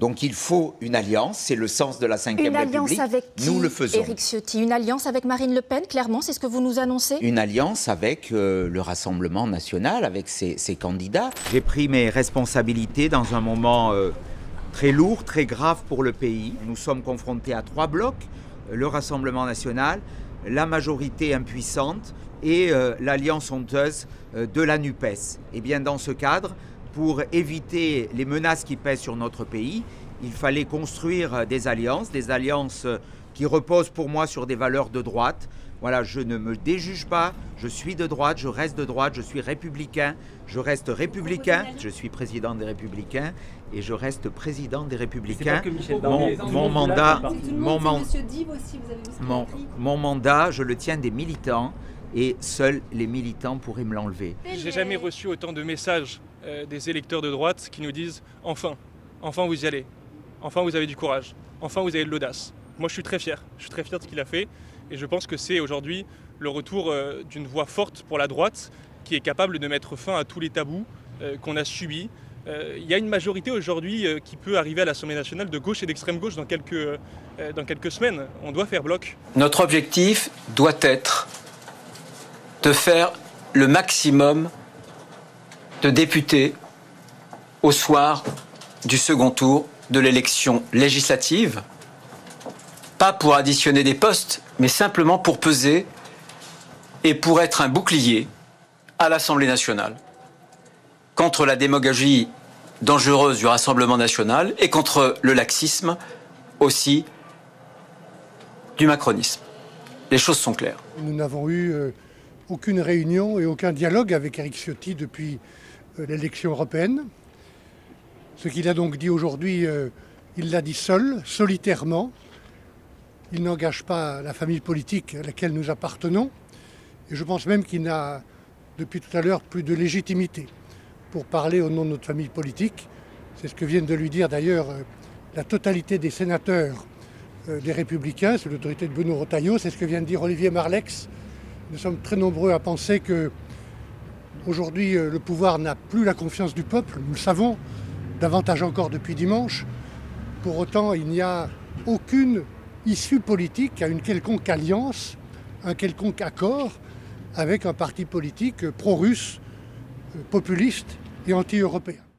Donc il faut une alliance, c'est le sens de la Ve République. Une alliance avec qui, Nous le faisons. Éric Ciotti, une alliance avec Marine Le Pen, clairement, c'est ce que vous nous annoncez? Une alliance avec euh, le Rassemblement national, avec ses, candidats. J'ai pris mes responsabilités dans un moment euh, très lourd, très grave pour le pays. Nous sommes confrontés à trois blocs, le Rassemblement national, la majorité impuissante et euh, l'alliance honteuse de la NUPES. Et bien dans ce cadre, pour éviter les menaces qui pèsent sur notre pays, il fallait construire des alliances, des alliances qui reposent pour moi sur des valeurs de droite. Voilà, je ne me déjuge pas, je suis de droite, je reste de droite, je suis républicain, je reste républicain, je suis président des républicains et je reste président des républicains. Mon, mandat, mon, mon mandat, je le tiens des militants et seuls les militants pourraient me l'enlever. J'ai jamais reçu autant de messages euh, des électeurs de droite qui nous disent enfin, enfin vous y allez, enfin vous avez du courage, enfin vous avez de l'audace. Moi je suis très fier, je suis très fier de ce qu'il a fait et je pense que c'est aujourd'hui le retour euh, d'une voix forte pour la droite qui est capable de mettre fin à tous les tabous euh, qu'on a subis. Il y a une majorité aujourd'hui qui peut arriver à l'Assemblée nationale de gauche et d'extrême gauche dans quelques, dans quelques semaines. On doit faire bloc. Notre objectif doit être de faire le maximum de députés au soir du second tour de l'élection législative, pas pour additionner des postes, mais simplement pour peser et pour être un bouclier à l'Assemblée nationale contre la démagogie dangereuse du Rassemblement national et contre le laxisme aussi du macronisme. Les choses sont claires. Nous n'avons eu euh, aucune réunion et aucun dialogue avec Eric Ciotti depuis euh, l'élection européenne. Ce qu'il a donc dit aujourd'hui, euh, il l'a dit seul, solitairement. Il n'engage pas la famille politique à laquelle nous appartenons. Et je pense même qu'il n'a, depuis tout à l'heure, plus de légitimité pour parler au nom de notre famille politique. C'est ce que viennent de lui dire d'ailleurs euh, la totalité des sénateurs des Républicains, sous l'autorité de Benoît Rotaillot. C'est ce que vient de dire Olivier Marlex. Nous sommes très nombreux à penser que Aujourd'hui, euh, le pouvoir n'a plus la confiance du peuple, nous le savons, davantage encore depuis dimanche. Pour autant, il n'y a aucune issue politique à une quelconque alliance, un quelconque accord avec un parti politique pro-russe, euh, populiste et anti-européen.